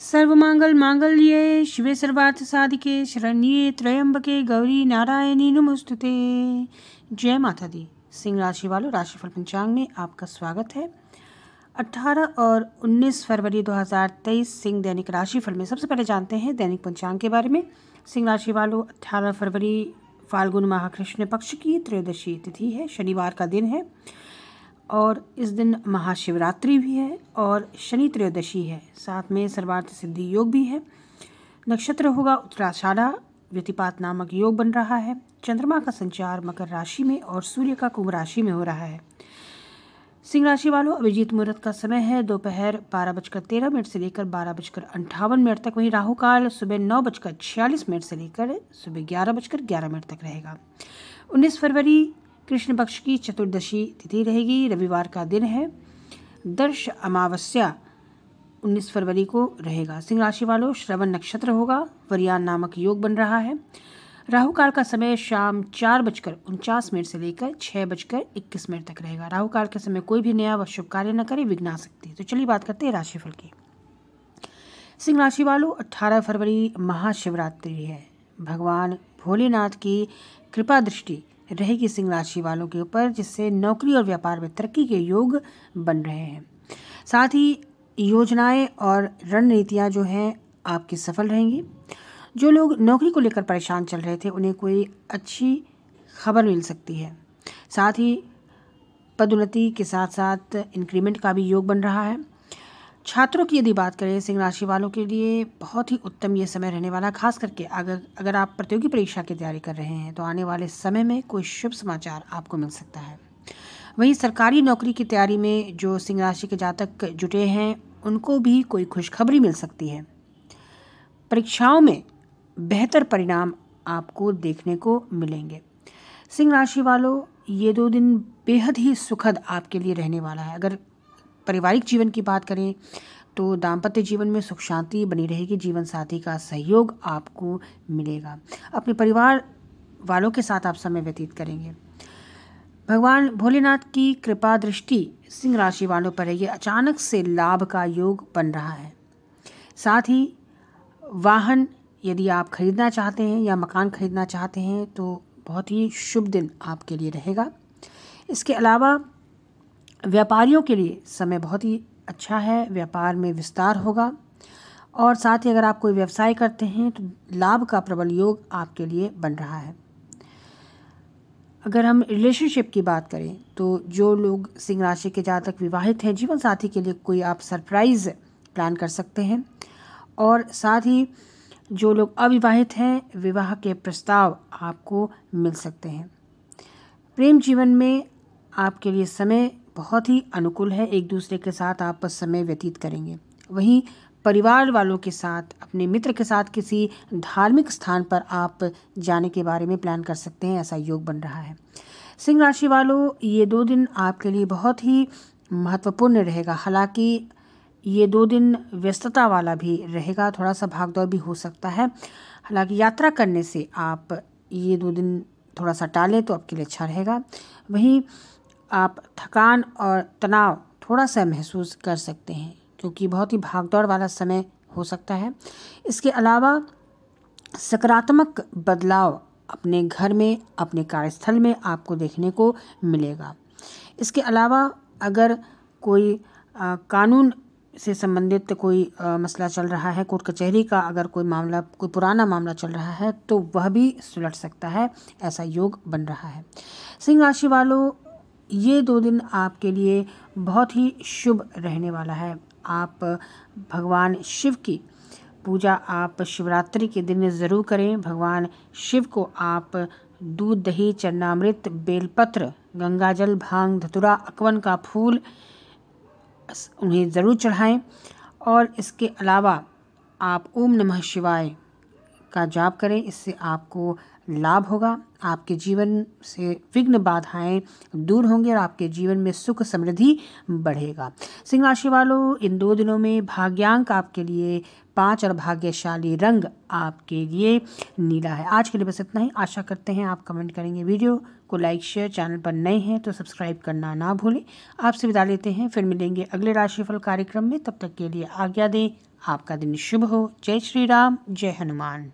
सर्वमांगल मांगल्ये, शिवे सर्वार्थ साधिके, शरण्ये त्रयंबके, गौरी नारायणी नमोस्तुते। जय माता दी सिंह राशि वालों, राशिफल पंचांग में आपका स्वागत है। 18 और 19 फरवरी 2023 सिंह दैनिक राशिफल में सबसे पहले जानते हैं दैनिक पंचांग के बारे में। सिंह राशि वालों 18 फरवरी, फाल्गुन माह कृष्ण पक्ष की त्रयोदशी तिथि है, शनिवार का दिन है। और इस दिन महाशिवरात्रि भी है और शनि त्रयोदशी है। साथ में सर्वार्थ सिद्धि योग भी है। नक्षत्र होगा उत्तराषाढ़ा। व्यतिपात नामक योग बन रहा है। चंद्रमा का संचार मकर राशि में और सूर्य का कुंभ राशि में हो रहा है। सिंह राशि वालों, अभिजीत मुहूर्त का समय है। दोपहर बारह बजकर तेरह मिनट से लेकर बारह बजकर अंठावन मिनट तक। वहीं राहु काल सुबह नौ बजकर छियालीस मिनट से लेकर सुबह ग्यारह बजकर ग्यारह मिनट तक रहेगा। उन्नीस फरवरी कृष्ण पक्ष की चतुर्दशी तिथि रहेगी, रविवार का दिन है। दर्श अमावस्या 19 फरवरी को रहेगा। सिंह राशि वालों, श्रवण नक्षत्र होगा वरियान नामक योग बन रहा है। राहु काल का समय शाम चार बजकर उनचास मिनट से लेकर छः बजकर इक्कीस मिनट तक रहेगा। राहु काल के समय कोई भी नया व शुभ कार्य न करे, विघ्न आ सकती है तो चलिए बात करते हैं राशिफल की। सिंह राशि वालों 18 फरवरी महाशिवरात्रि है। भगवान भोलेनाथ की कृपा दृष्टि रहेगी सिंह राशि वालों के ऊपर, जिससे नौकरी और व्यापार में तरक्की के योग बन रहे हैं। साथ ही योजनाएँ और रणनीतियाँ जो हैं, आपकी सफल रहेंगी। जो लोग नौकरी को लेकर परेशान चल रहे थे, उन्हें कोई अच्छी खबर मिल सकती है। साथ ही पदोन्नति के साथ साथ इंक्रीमेंट का भी योग बन रहा है। छात्रों की यदि बात करें, सिंह राशि वालों के लिए बहुत ही उत्तम ये समय रहने वाला, खास करके अगर अगर आप प्रतियोगी परीक्षा की तैयारी कर रहे हैं तो आने वाले समय में कोई शुभ समाचार आपको मिल सकता है। वहीं सरकारी नौकरी की तैयारी में जो सिंह राशि के जातक जुटे हैं, उनको भी कोई खुशखबरी मिल सकती है। परीक्षाओं में बेहतर परिणाम आपको देखने को मिलेंगे। सिंह राशि वालों, ये दो दिन बेहद ही सुखद आपके लिए रहने वाला है। अगर पारिवारिक जीवन की बात करें तो दाम्पत्य जीवन में सुख शांति बनी रहेगी, जीवन साथी का सहयोग आपको मिलेगा। अपने परिवार वालों के साथ आप समय व्यतीत करेंगे। भगवान भोलेनाथ की कृपा दृष्टि सिंह राशि वालों पर ये अचानक से लाभ का योग बन रहा है। साथ ही वाहन यदि आप खरीदना चाहते हैं या मकान खरीदना चाहते हैं तो बहुत ही शुभ दिन आपके लिए रहेगा। इसके अलावा व्यापारियों के लिए समय बहुत ही अच्छा है, व्यापार में विस्तार होगा। और साथ ही अगर आप कोई व्यवसाय करते हैं तो लाभ का प्रबल योग आपके लिए बन रहा है। अगर हम रिलेशनशिप की बात करें तो जो लोग सिंह राशि के जातक विवाहित हैं, जीवन साथी के लिए कोई आप सरप्राइज़ प्लान कर सकते हैं। और साथ ही जो लोग अविवाहित हैं, विवाह के प्रस्ताव आपको मिल सकते हैं। प्रेम जीवन में आपके लिए समय बहुत ही अनुकूल है, एक दूसरे के साथ आप समय व्यतीत करेंगे। वहीं परिवार वालों के साथ, अपने मित्र के साथ किसी धार्मिक स्थान पर आप जाने के बारे में प्लान कर सकते हैं, ऐसा योग बन रहा है। सिंह राशि वालों, ये दो दिन आपके लिए बहुत ही महत्वपूर्ण रहेगा। हालाँकि, ये दो दिन व्यस्तता वाला भी रहेगा थोड़ा सा भागदौड़ भी हो सकता है। हालाँकि यात्रा करने से आप ये दो दिन थोड़ा सा टालें तो आपके लिए अच्छा रहेगा। वहीं आप थकान और तनाव थोड़ा सा महसूस कर सकते हैं क्योंकि बहुत ही भागदौड़ वाला समय हो सकता है। इसके अलावा सकारात्मक बदलाव अपने घर में अपने कार्यस्थल में आपको देखने को मिलेगा। इसके अलावा अगर कोई आ, कानून से संबंधित कोई आ, मसला चल रहा है कोर्ट कचहरी का अगर कोई मामला कोई पुराना मामला चल रहा है तो वह भी सुलट सकता है ऐसा योग बन रहा है। सिंह राशि वालों ये दो दिन आपके लिए बहुत ही शुभ रहने वाला है। आप भगवान शिव की पूजा आप शिवरात्रि के दिन ज़रूर करें। भगवान शिव को आप दूध, दही चन्नामृत बेलपत्र, गंगाजल, भाँग, धतुरा, अकवन का फूल उन्हें ज़रूर चढ़ाएँ। और इसके अलावा आप ओम नमः शिवाय का जाप करें। इससे आपको लाभ होगा। आपके जीवन से विघ्न बाधाएँ दूर होंगी और आपके जीवन में सुख समृद्धि बढ़ेगा। सिंह राशि वालों, इन दो दिनों में भाग्यांक आपके लिए पाँच और भाग्यशाली रंग आपके लिए नीला है। आज के लिए बस इतना ही। आशा करते हैं आप कमेंट करेंगे वीडियो को लाइक शेयर चैनल पर नए हैं तो सब्सक्राइब करना ना भूलें। आपसे विदा लेते हैं। फिर मिलेंगे अगले राशिफल कार्यक्रम में। तब तक के लिए आज्ञा दें। आपका दिन शुभ हो। जय श्री राम। जय हनुमान।